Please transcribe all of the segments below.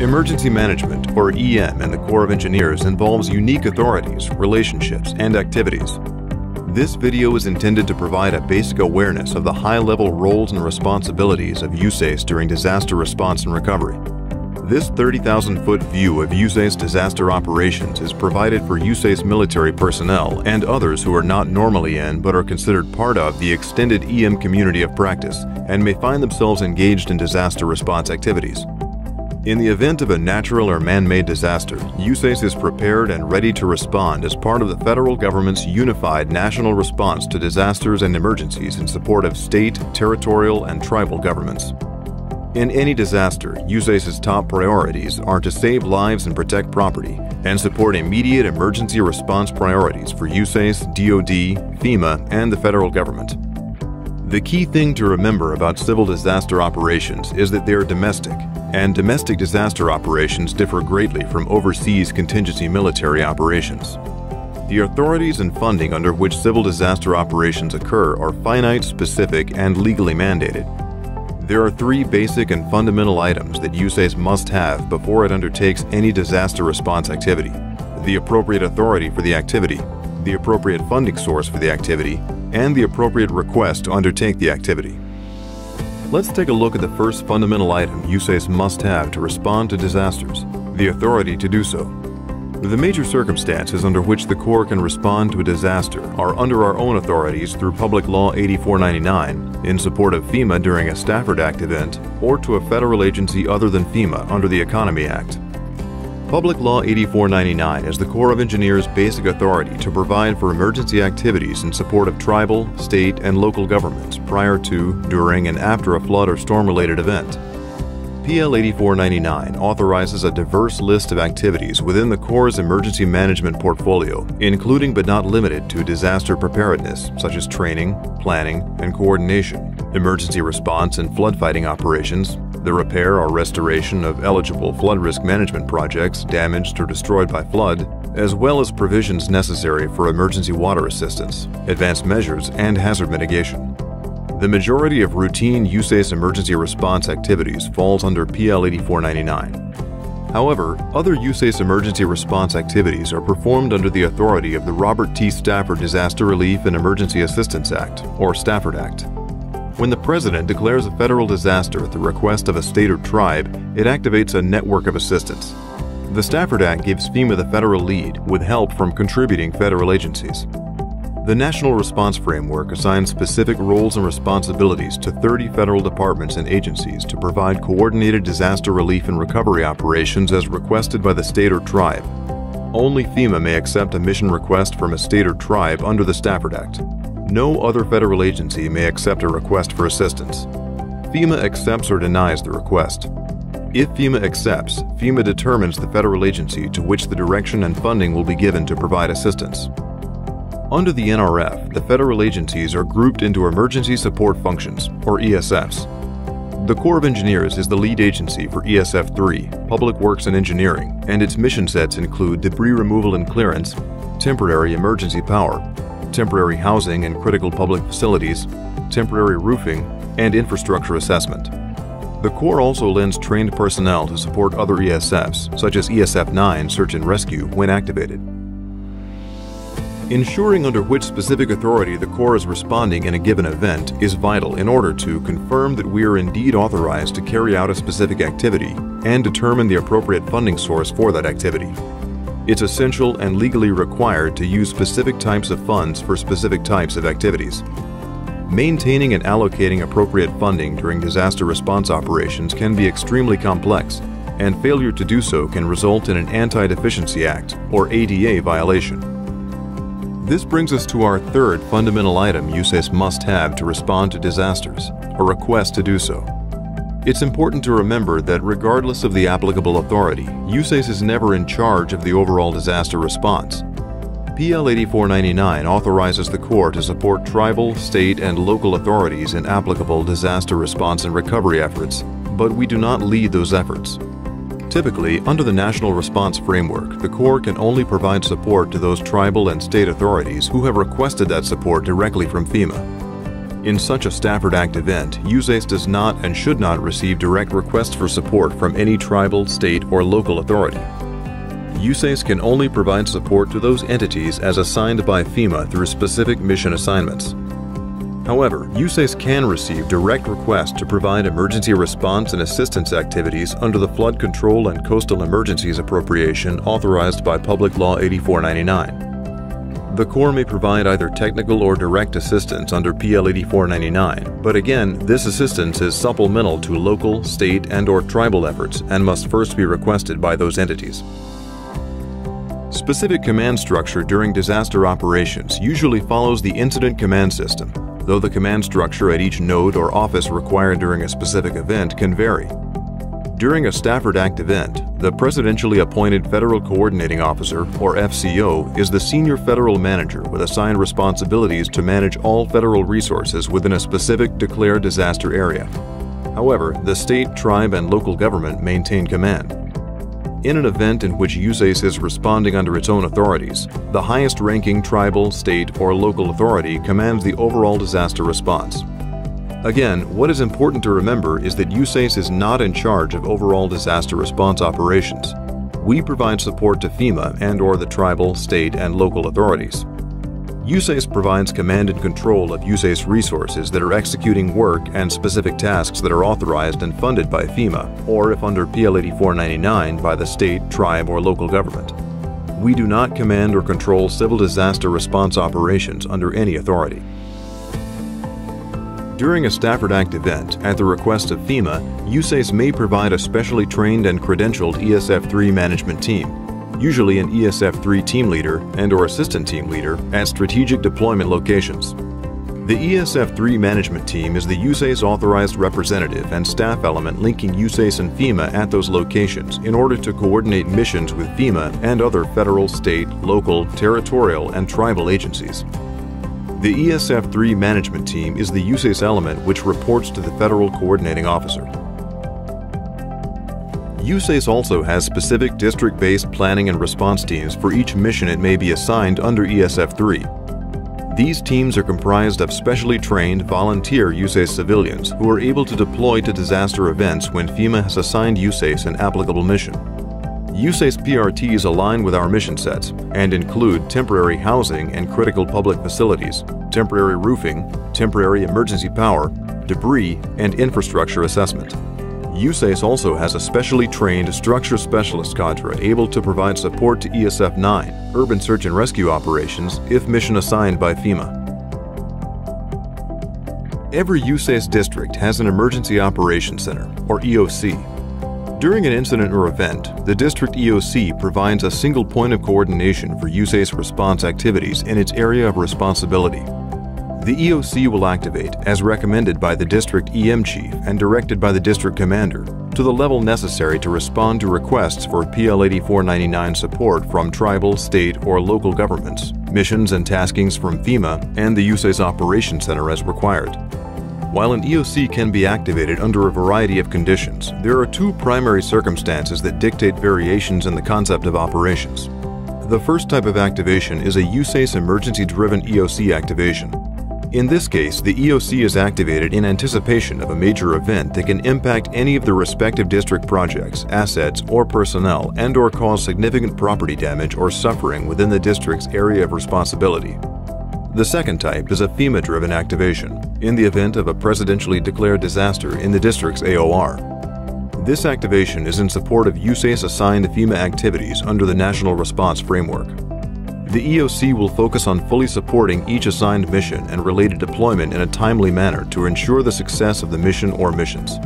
Emergency Management, or EM, in the Corps of Engineers involves unique authorities, relationships, and activities. This video is intended to provide a basic awareness of the high-level roles and responsibilities of USACE during disaster response and recovery. This 30,000-foot view of USACE disaster operations is provided for USACE military personnel and others who are not normally in but are considered part of the extended EM community of practice and may find themselves engaged in disaster response activities. In the event of a natural or man-made disaster, USACE is prepared and ready to respond as part of the federal government's unified national response to disasters and emergencies in support of state, territorial, and tribal governments. In any disaster, USACE's top priorities are to save lives and protect property, and support immediate emergency response priorities for USACE, DoD, FEMA, and the federal government. The key thing to remember about civil disaster operations is that they are domestic, and domestic disaster operations differ greatly from overseas contingency military operations. The authorities and funding under which civil disaster operations occur are finite, specific, and legally mandated. There are three basic and fundamental items that USACE must have before it undertakes any disaster response activity. The appropriate authority for the activity, the appropriate funding source for the activity, and the appropriate request to undertake the activity. Let's take a look at the first fundamental item USACE must have to respond to disasters, the authority to do so. The major circumstances under which the Corps can respond to a disaster are under our own authorities through Public Law 8499, in support of FEMA during a Stafford Act event, or to a federal agency other than FEMA under the Economy Act. Public Law 8499 is the Corps of Engineers' basic authority to provide for emergency activities in support of tribal, state, and local governments prior to, during, and after a flood or storm-related event. PL 8499 authorizes a diverse list of activities within the Corps' emergency management portfolio, including but not limited to disaster preparedness, such as training, planning, and coordination, emergency response and flood fighting operations, the repair or restoration of eligible flood risk management projects damaged or destroyed by flood, as well as provisions necessary for emergency water assistance, advanced measures, and hazard mitigation. The majority of routine USACE emergency response activities falls under PL 8499. However, other USACE emergency response activities are performed under the authority of the Robert T. Stafford Disaster Relief and Emergency Assistance Act, or Stafford Act. When the President declares a federal disaster at the request of a state or tribe, it activates a network of assistance. The Stafford Act gives FEMA the federal lead, with help from contributing federal agencies. The National Response Framework assigns specific roles and responsibilities to 30 federal departments and agencies to provide coordinated disaster relief and recovery operations as requested by the state or tribe. Only FEMA may accept a mission request from a state or tribe under the Stafford Act. No other federal agency may accept a request for assistance. FEMA accepts or denies the request. If FEMA accepts, FEMA determines the federal agency to which the direction and funding will be given to provide assistance. Under the NRF, the federal agencies are grouped into Emergency Support Functions, or ESFs. The Corps of Engineers is the lead agency for ESF 3, Public Works and Engineering, and its mission sets include debris removal and clearance, temporary emergency power, temporary housing and critical public facilities, temporary roofing, and infrastructure assessment. The Corps also lends trained personnel to support other ESFs, such as ESF 9 Search and Rescue, when activated. Ensuring under which specific authority the Corps is responding in a given event is vital in order to confirm that we are indeed authorized to carry out a specific activity and determine the appropriate funding source for that activity. It's essential and legally required to use specific types of funds for specific types of activities. Maintaining and allocating appropriate funding during disaster response operations can be extremely complex, and failure to do so can result in an Anti-Deficiency Act, or ADA, violation. This brings us to our third fundamental item USACE must have to respond to disasters, a request to do so. It's important to remember that regardless of the applicable authority, USACE is never in charge of the overall disaster response. PL 8499 authorizes the Corps to support tribal, state, and local authorities in applicable disaster response and recovery efforts, but we do not lead those efforts. Typically, under the National Response Framework, the Corps can only provide support to those tribal and state authorities who have requested that support directly from FEMA. In such a Stafford Act event, USACE does not and should not receive direct requests for support from any tribal, state, or local authority. USACE can only provide support to those entities as assigned by FEMA through specific mission assignments. However, USACE can receive direct requests to provide emergency response and assistance activities under the Flood Control and Coastal Emergencies Appropriation authorized by Public Law 8499. The Corps may provide either technical or direct assistance under PL 8499, but again, this assistance is supplemental to local, state, and or tribal efforts and must first be requested by those entities. Specific command structure during disaster operations usually follows the incident command system, though the command structure at each node or office required during a specific event can vary. During a Stafford Act event, the Presidentially Appointed Federal Coordinating Officer, or FCO, is the senior federal manager with assigned responsibilities to manage all federal resources within a specific declared disaster area. However, the state, tribe, and local government maintain command. In an event in which USACE is responding under its own authorities, the highest ranking tribal, state, or local authority commands the overall disaster response. Again, what is important to remember is that USACE is not in charge of overall disaster response operations. We provide support to FEMA and or the tribal, state, and local authorities. USACE provides command and control of USACE resources that are executing work and specific tasks that are authorized and funded by FEMA, or if under PL 8499 by the state, tribe, or local government. We do not command or control civil disaster response operations under any authority. During a Stafford Act event, at the request of FEMA, USACE may provide a specially trained and credentialed ESF-3 management team usually an ESF-3 team leader and or assistant team leader at strategic deployment locations. The ESF-3 management team is the USACE authorized representative and staff element linking USACE and FEMA at those locations in order to coordinate missions with FEMA and other federal, state, local, territorial, and tribal agencies. The ESF-3 management team is the USACE element which reports to the federal coordinating officer. USACE also has specific district-based planning and response teams for each mission it may be assigned under ESF-3. These teams are comprised of specially trained volunteer USACE civilians who are able to deploy to disaster events when FEMA has assigned USACE an applicable mission. USACE PRTs align with our mission sets and include temporary housing and critical public facilities, temporary roofing, temporary emergency power, debris, and infrastructure assessment. USACE also has a specially trained structure specialist cadre able to provide support to ESF-9, urban search and rescue operations, if mission assigned by FEMA. Every USACE district has an Emergency Operations Center, or EOC. During an incident or event, the district EOC provides a single point of coordination for USACE response activities in its area of responsibility. The EOC will activate, as recommended by the District EM Chief and directed by the District Commander, to the level necessary to respond to requests for PL 8499 support from tribal, state, or local governments, missions and taskings from FEMA and the USACE Operations Center as required. While an EOC can be activated under a variety of conditions, there are two primary circumstances that dictate variations in the concept of operations. The first type of activation is a USACE emergency-driven EOC activation, in this case, the EOC is activated in anticipation of a major event that can impact any of the respective district projects, assets, or personnel and or cause significant property damage or suffering within the district's area of responsibility. The second type is a FEMA-driven activation, in the event of a presidentially declared disaster in the district's AOR. This activation is in support of USACE assigned FEMA activities under the National Response Framework. The EOC will focus on fully supporting each assigned mission and related deployment in a timely manner to ensure the success of the mission or missions.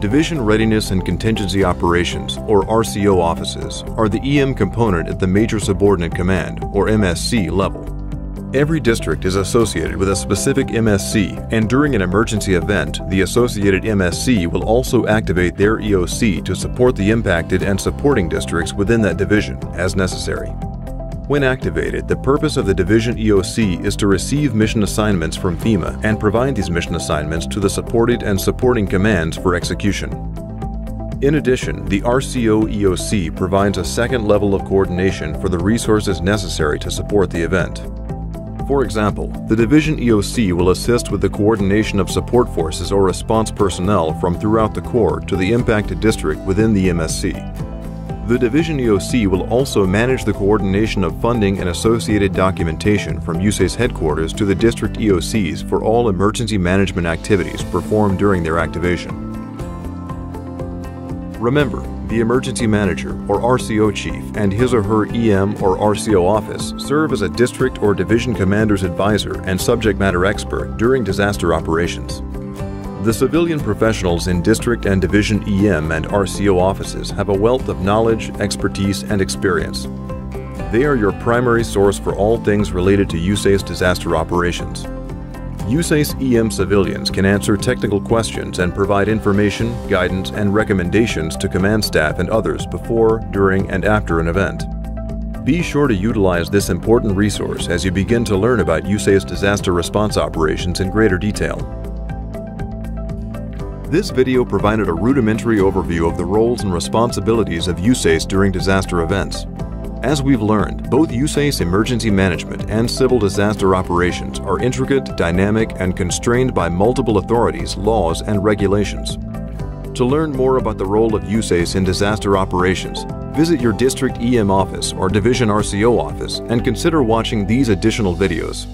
Division Readiness and Contingency Operations, or RCO offices, are the EM component at the Major Subordinate Command, or MSC, level. Every district is associated with a specific MSC, and during an emergency event, the associated MSC will also activate their EOC to support the impacted and supporting districts within that division, as necessary. When activated, the purpose of the Division EOC is to receive mission assignments from FEMA and provide these mission assignments to the supported and supporting commands for execution. In addition, the RCO EOC provides a second level of coordination for the resources necessary to support the event. For example, the Division EOC will assist with the coordination of support forces or response personnel from throughout the Corps to the impacted district within the MSC. The Division EOC will also manage the coordination of funding and associated documentation from USACE headquarters to the district EOCs for all emergency management activities performed during their activation. Remember, the emergency manager or RCO chief and his or her EM or RCO office serve as a district or division commander's advisor and subject matter expert during disaster operations. The civilian professionals in district and division EM and RCO offices have a wealth of knowledge, expertise, and experience. They are your primary source for all things related to USACE disaster operations. USACE EM civilians can answer technical questions and provide information, guidance, and recommendations to command staff and others before, during, and after an event. Be sure to utilize this important resource as you begin to learn about USACE disaster response operations in greater detail. This video provided a rudimentary overview of the roles and responsibilities of USACE during disaster events. As we've learned, both USACE emergency management and civil disaster operations are intricate, dynamic, and constrained by multiple authorities, laws, and regulations. To learn more about the role of USACE in disaster operations, visit your district EM office or division RCO office and consider watching these additional videos.